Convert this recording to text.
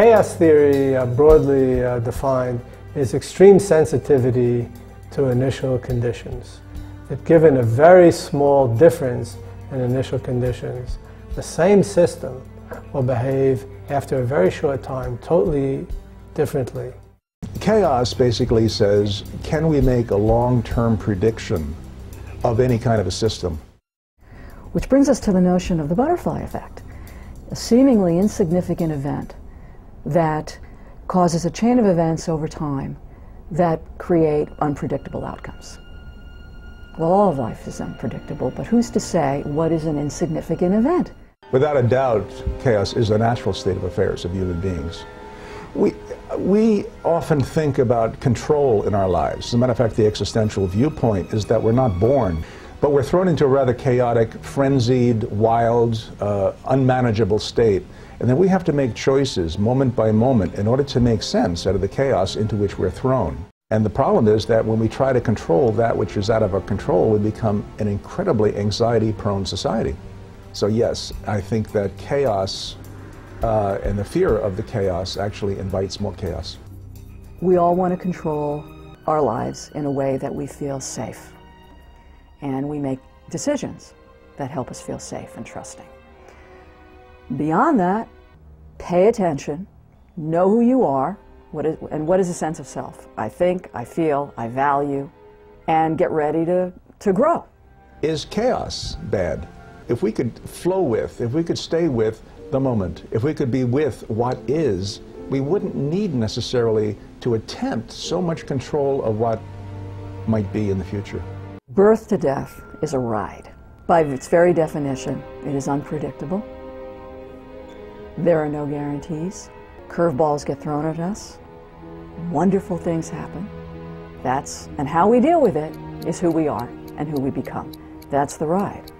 chaos theory, uh, broadly uh, defined, is extreme sensitivity to initial conditions. That given a very small difference in initial conditions, the same system will behave after a very short time totally differently. Chaos basically says, can we make a long-term prediction of any kind of a system? Which brings us to the notion of the butterfly effect, a seemingly insignificant event that causes a chain of events over time that create unpredictable outcomes. Well, all of life is unpredictable, but who's to say what is an insignificant event? Without a doubt, chaos is the natural state of affairs of human beings. We, we often think about control in our lives. As a matter of fact, the existential viewpoint is that we're not born, but we're thrown into a rather chaotic, frenzied, wild, uh, unmanageable state. And then we have to make choices moment by moment in order to make sense out of the chaos into which we're thrown. And the problem is that when we try to control that which is out of our control, we become an incredibly anxiety prone society. So, yes, I think that chaos uh, and the fear of the chaos actually invites more chaos. We all want to control our lives in a way that we feel safe. And we make decisions that help us feel safe and trusting. Beyond that, pay attention, know who you are, what is, and what is a sense of self. I think, I feel, I value, and get ready to, to grow. Is chaos bad? If we could flow with, if we could stay with the moment, if we could be with what is, we wouldn't need necessarily to attempt so much control of what might be in the future. Birth to death is a ride. By its very definition, it is unpredictable. There are no guarantees. Curveballs get thrown at us. Wonderful things happen. That's, and how we deal with it is who we are and who we become. That's the ride.